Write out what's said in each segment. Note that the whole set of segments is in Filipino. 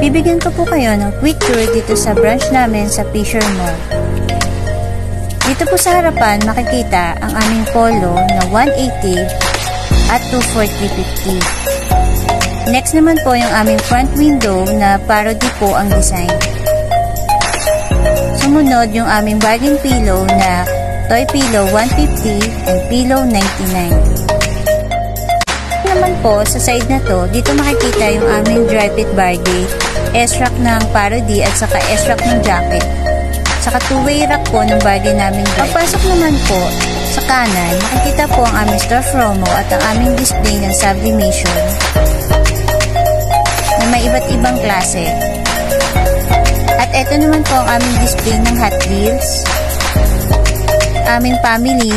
Bibigyan ko po kayo ng quick tour dito sa branch namin sa Fisher Mall. Dito po sa harapan makikita ang aming polo na 180 at 24350. Next naman po yung aming front window na parody po ang design. Sumunod yung aming bargain pillow na toy pillow 150 and pillow 99 naman po, sa side na to, dito makikita yung aming dry fit bar gate, S-rack ng parody at saka S-rack ng jacket. Saka two-way rack po ng bagay namin dry. Pagpasok naman po, sa kanan, makikita po ang aming store promo at ang aming display ng sublimation na may iba't ibang klase. At ito naman po ang aming display ng Hot Wheels, aming family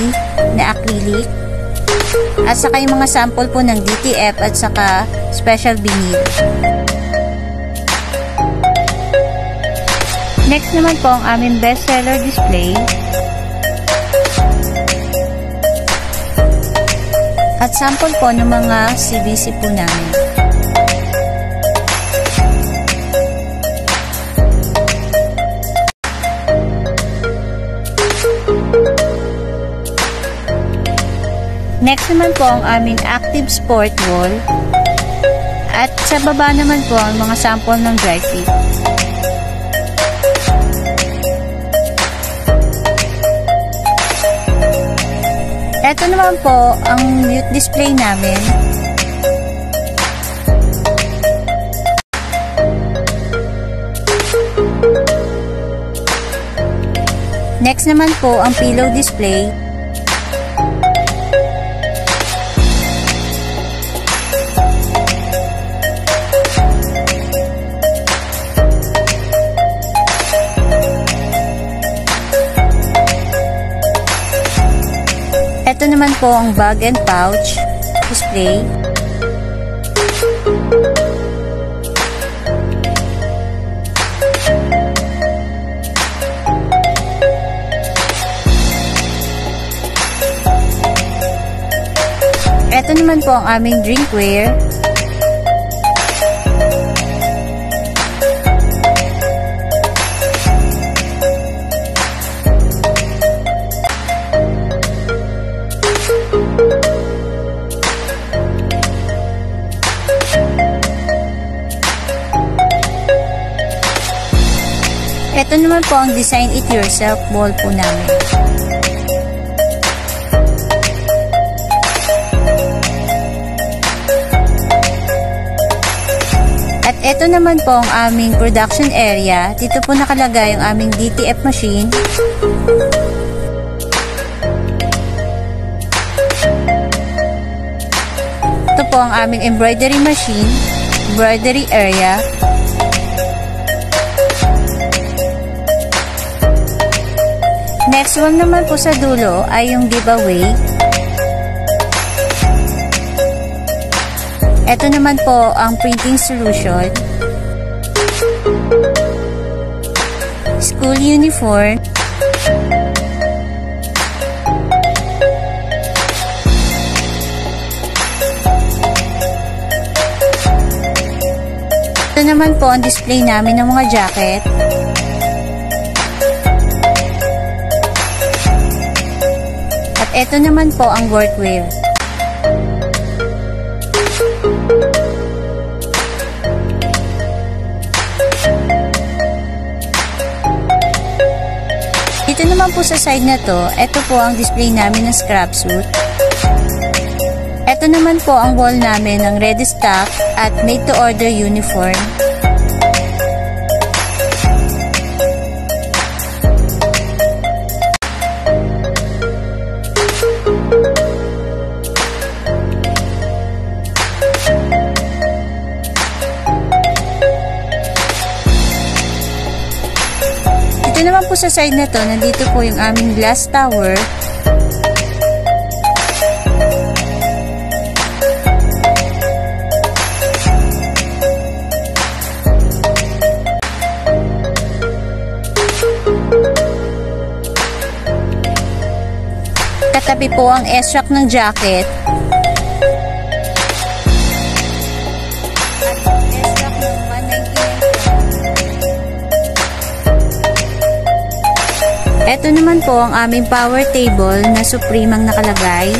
na acrylic, at saka yung mga sample po ng DTF at saka special vinyl. Next naman po ang aming bestseller display. At sample po ng mga CBC po namin. Next naman po ang aming active sport wall. At sa baba naman po ang mga sample ng dry fit. Ito naman po ang mute display namin. Next naman po ang pillow display. Ito naman po ang bag and pouch display. Ito naman po ang aming drinkware. Ito naman po ang design it yourself wall po namin. At ito naman po ang aming production area. Dito po nakalagay ang aming DTF machine. Ito po ang aming embroidery machine, embroidery area, Next one naman po sa dulo ay yung giveaway. Ito naman po ang printing solution. School uniform. Ito naman po ang display namin ng mga jacket. At ito naman po ang workwear. Dito naman po sa side na to, ito po ang display namin ng scrap suit. Ito naman po ang wall namin ng ready stock at made to order uniform. Ito naman po sa side na to, nandito po yung aming glass tower. Katabi po ang S-shock ng jacket. Ito naman po ang aming power table na supreme ang nakalagay.